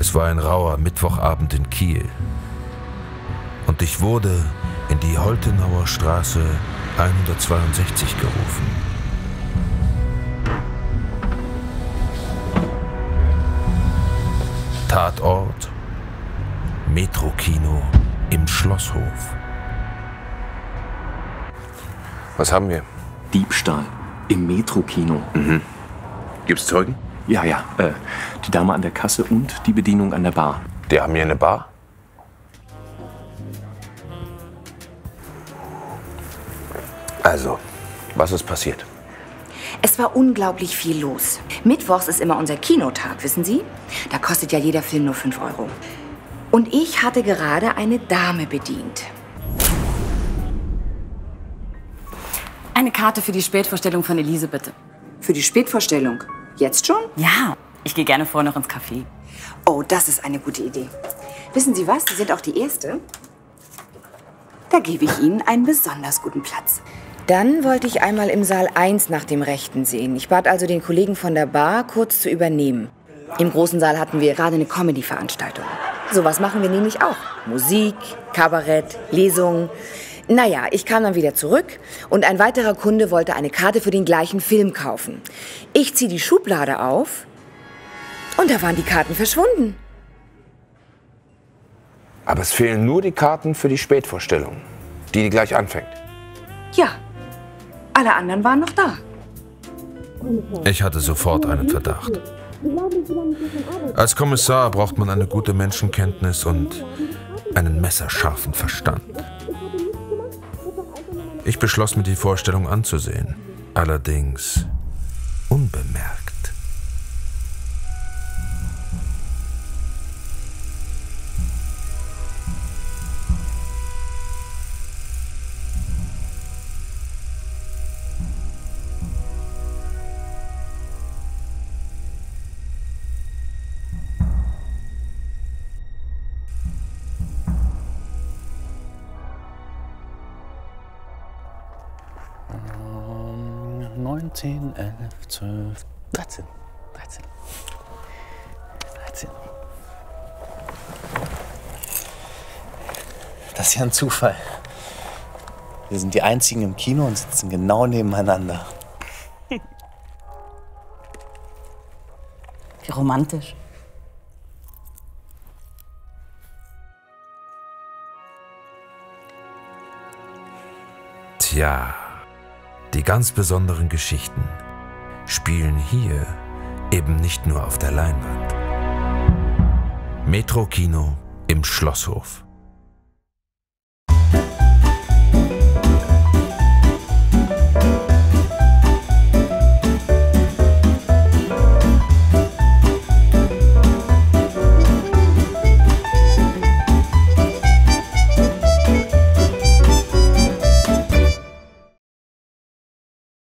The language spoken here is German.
Es war ein rauer Mittwochabend in Kiel. Und ich wurde in die Holtenauer Straße 162 gerufen. Tatort Metrokino im Schlosshof. Was haben wir? Diebstahl im Metrokino. Mhm. Gibt's Zeugen? Ja, ja. Äh, die Dame an der Kasse und die Bedienung an der Bar. Die haben hier eine Bar? Also, was ist passiert? Es war unglaublich viel los. Mittwochs ist immer unser Kinotag, wissen Sie? Da kostet ja jeder Film nur 5 Euro. Und ich hatte gerade eine Dame bedient. Eine Karte für die Spätvorstellung von Elise, bitte. Für die Spätvorstellung? Jetzt schon? Ja, ich gehe gerne vorher noch ins Café. Oh, das ist eine gute Idee. Wissen Sie was? Sie sind auch die Erste. Da gebe ich Ihnen einen besonders guten Platz. Dann wollte ich einmal im Saal 1 nach dem Rechten sehen. Ich bat also den Kollegen von der Bar, kurz zu übernehmen. Im großen Saal hatten wir gerade eine Comedy-Veranstaltung. Sowas machen wir nämlich auch. Musik, Kabarett, Lesungen. Naja, ich kam dann wieder zurück und ein weiterer Kunde wollte eine Karte für den gleichen Film kaufen. Ich ziehe die Schublade auf und da waren die Karten verschwunden. Aber es fehlen nur die Karten für die Spätvorstellung, die, die gleich anfängt. Ja, alle anderen waren noch da. Ich hatte sofort einen Verdacht. Als Kommissar braucht man eine gute Menschenkenntnis und einen messerscharfen Verstand. Ich beschloss mir die Vorstellung anzusehen, allerdings unbemerkt. 10, 11, 12, 13. 13. 13. Das ist ja ein Zufall. Wir sind die einzigen im Kino und sitzen genau nebeneinander. Wie romantisch. Tja. Die ganz besonderen Geschichten spielen hier eben nicht nur auf der Leinwand. Metro Kino im Schlosshof.